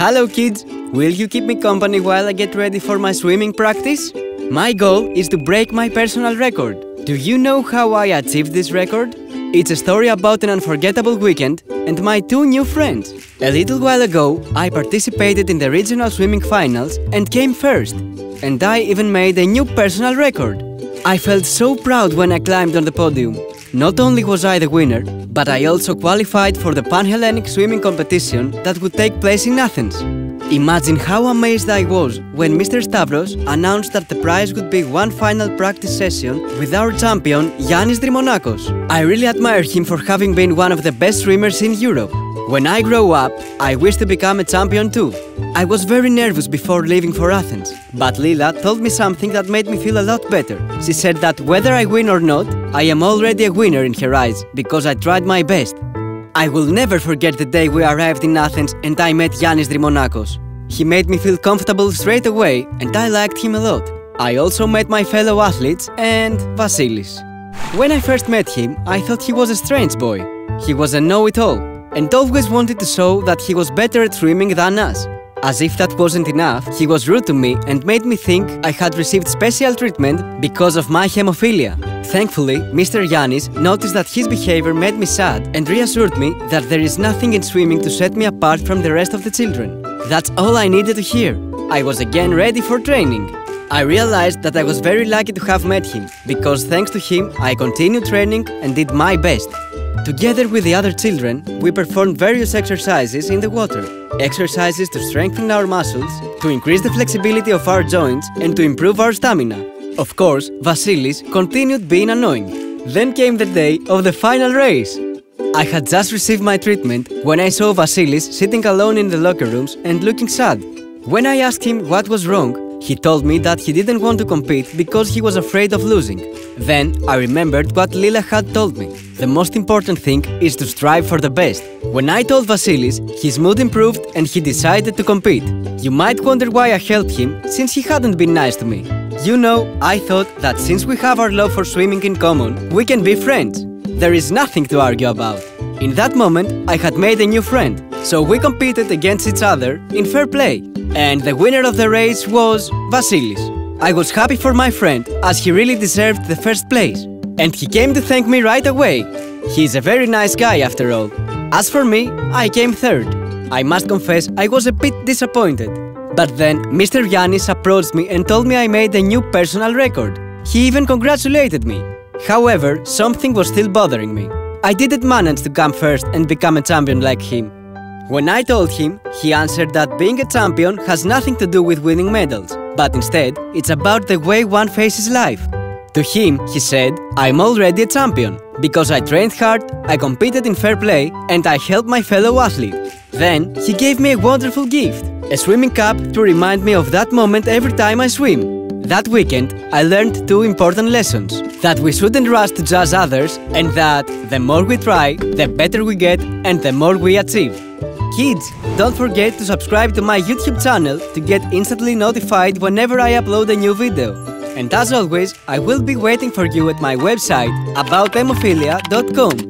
Hello kids! Will you keep me company while I get ready for my swimming practice? My goal is to break my personal record. Do you know how I achieved this record? It's a story about an unforgettable weekend and my two new friends. A little while ago, I participated in the regional swimming finals and came first. And I even made a new personal record. I felt so proud when I climbed on the podium. Not only was I the winner, but I also qualified for the Pan-Hellenic swimming competition that would take place in Athens. Imagine how amazed I was when Mr. Stavros announced that the prize would be one final practice session with our champion Yannis Drimonakos. I really admire him for having been one of the best swimmers in Europe. When I grow up, I wish to become a champion too. I was very nervous before leaving for Athens, but Lila told me something that made me feel a lot better. She said that whether I win or not, I am already a winner in her eyes because I tried my best. I will never forget the day we arrived in Athens and I met Yannis Drimonakos. He made me feel comfortable straight away and I liked him a lot. I also met my fellow athletes and Vasilis. When I first met him, I thought he was a strange boy. He was a know-it-all and always wanted to show that he was better at swimming than us. As if that wasn't enough, he was rude to me and made me think I had received special treatment because of my hemophilia. Thankfully, Mr. Yannis noticed that his behavior made me sad and reassured me that there is nothing in swimming to set me apart from the rest of the children. That's all I needed to hear. I was again ready for training. I realized that I was very lucky to have met him, because thanks to him I continued training and did my best. Together with the other children, we performed various exercises in the water. Exercises to strengthen our muscles, to increase the flexibility of our joints and to improve our stamina. Of course, Vasilis continued being annoying. Then came the day of the final race. I had just received my treatment when I saw Vasilis sitting alone in the locker rooms and looking sad. When I asked him what was wrong, he told me that he didn't want to compete because he was afraid of losing. Then I remembered what Lila had told me. The most important thing is to strive for the best. When I told Vasilis, his mood improved and he decided to compete. You might wonder why I helped him, since he hadn't been nice to me. You know, I thought that since we have our love for swimming in common, we can be friends. There is nothing to argue about. In that moment, I had made a new friend, so we competed against each other in fair play. And the winner of the race was Vasilis. I was happy for my friend as he really deserved the first place. And he came to thank me right away. He's a very nice guy after all. As for me, I came third. I must confess I was a bit disappointed. But then Mr. Yannis approached me and told me I made a new personal record. He even congratulated me. However, something was still bothering me. I didn't manage to come first and become a champion like him. When I told him, he answered that being a champion has nothing to do with winning medals, but instead, it's about the way one faces life. To him, he said, I'm already a champion, because I trained hard, I competed in fair play, and I helped my fellow athlete. Then, he gave me a wonderful gift, a swimming cap to remind me of that moment every time I swim. That weekend, I learned two important lessons. That we shouldn't rush to judge others, and that the more we try, the better we get, and the more we achieve. Kids, don't forget to subscribe to my YouTube channel to get instantly notified whenever I upload a new video. And as always, I will be waiting for you at my website abouthemophilia.com.